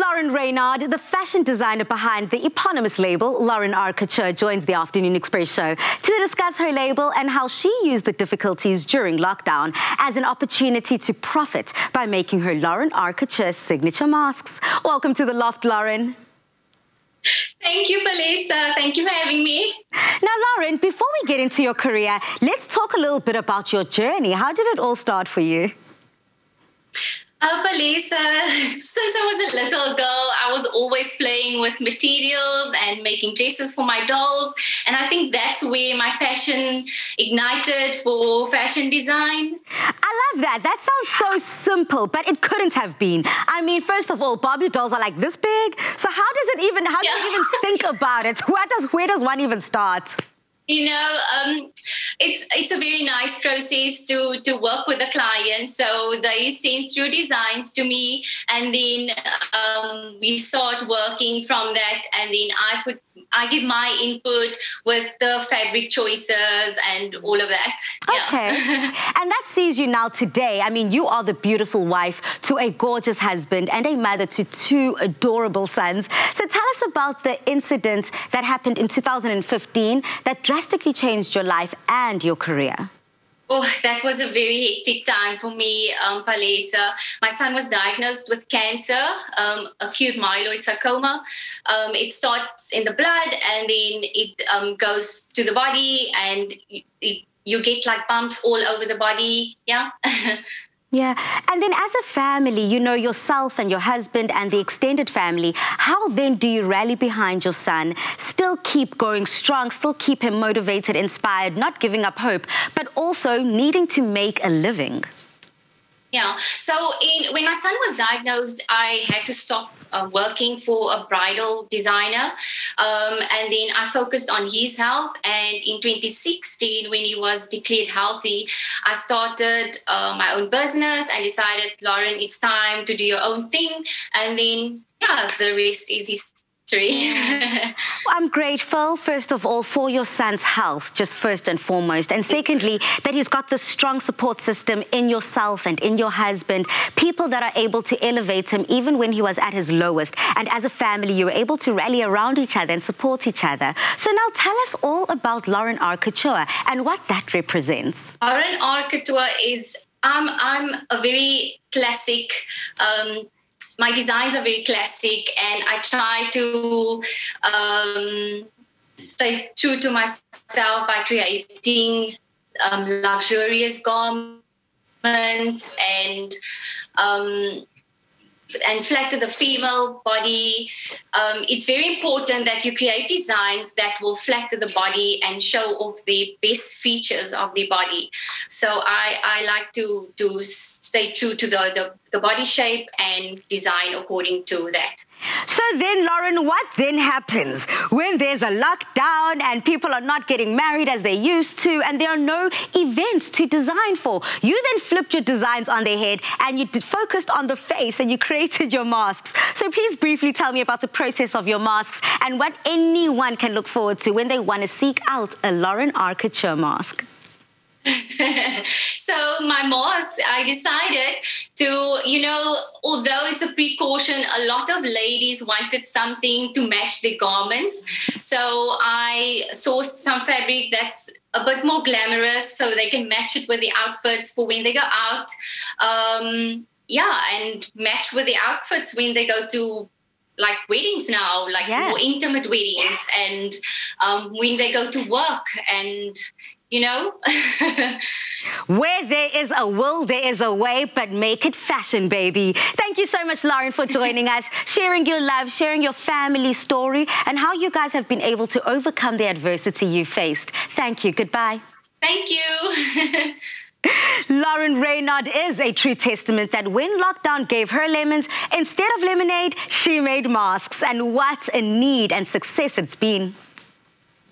Lauren Raynard, the fashion designer behind the eponymous label, Lauren R. Couture, joins the Afternoon Express show to discuss her label and how she used the difficulties during lockdown as an opportunity to profit by making her Lauren R. Couture signature masks. Welcome to the loft, Lauren. Thank you, Palesa. Thank you for having me. Now, Lauren, before we get into your career, let's talk a little bit about your journey. How did it all start for you? Uh, Palesa, since I was a little girl, I was always playing with materials and making dresses for my dolls. And I think that's where my passion ignited for fashion design. I love that. That sounds so simple, but it couldn't have been. I mean, first of all, Barbie dolls are like this big. So how does it even, how do you even think about it? Where does, where does one even start? You know, um, it's it's a very nice process to to work with the client. So they send through designs to me, and then um, we start working from that, and then I put I give my input with the fabric choices and all of that. Okay. and that sees you now today. I mean, you are the beautiful wife to a gorgeous husband and a mother to two adorable sons. So tell us about the incident that happened in 2015 that drastically changed your life and your career. Oh, that was a very hectic time for me, um, Palesa. My son was diagnosed with cancer, um, acute myeloid sarcoma. Um, it starts in the blood and then it um, goes to the body and it, you get like bumps all over the body. Yeah. Yeah. And then as a family, you know, yourself and your husband and the extended family, how then do you rally behind your son, still keep going strong, still keep him motivated, inspired, not giving up hope, but also needing to make a living? Yeah. So in, when my son was diagnosed, I had to stop uh, working for a bridal designer. Um, and then I focused on his health. And in 2016, when he was declared healthy, I started uh, my own business and decided, Lauren, it's time to do your own thing. And then, yeah, the rest is history three. I'm grateful, first of all, for your son's health, just first and foremost. And secondly, that he's got this strong support system in yourself and in your husband, people that are able to elevate him even when he was at his lowest. And as a family, you were able to rally around each other and support each other. So now tell us all about Lauren R. Couture and what that represents. Lauren R. Couture is I'm I'm a very classic um, my designs are very classic and I try to um, stay true to myself by creating um, luxurious garments and um, and flatter the female body. Um, it's very important that you create designs that will flatter the body and show off the best features of the body. So I, I like to to stay true to the, the, the body shape and design according to that. So then, Lauren, what then happens when there's a lockdown and people are not getting married as they used to and there are no events to design for? You then flipped your designs on their head and you focused on the face and you created your masks. So please briefly tell me about the process of your masks and what anyone can look forward to when they want to seek out a Lauren R. Couture mask. so my mask, I decided to, you know, although it's a precaution, a lot of ladies wanted something to match their garments. So I sourced some fabric that's a bit more glamorous so they can match it with the outfits for when they go out. Um, yeah, and match with the outfits when they go to like weddings now, like yeah. more intimate weddings, and um, when they go to work, and you know? Where there is a will, there is a way, but make it fashion, baby. Thank you so much, Lauren, for joining us, sharing your love, sharing your family story, and how you guys have been able to overcome the adversity you faced. Thank you. Goodbye. Thank you. Lauren Raynard is a true testament that when lockdown gave her lemons, instead of lemonade, she made masks. And what a need and success it's been.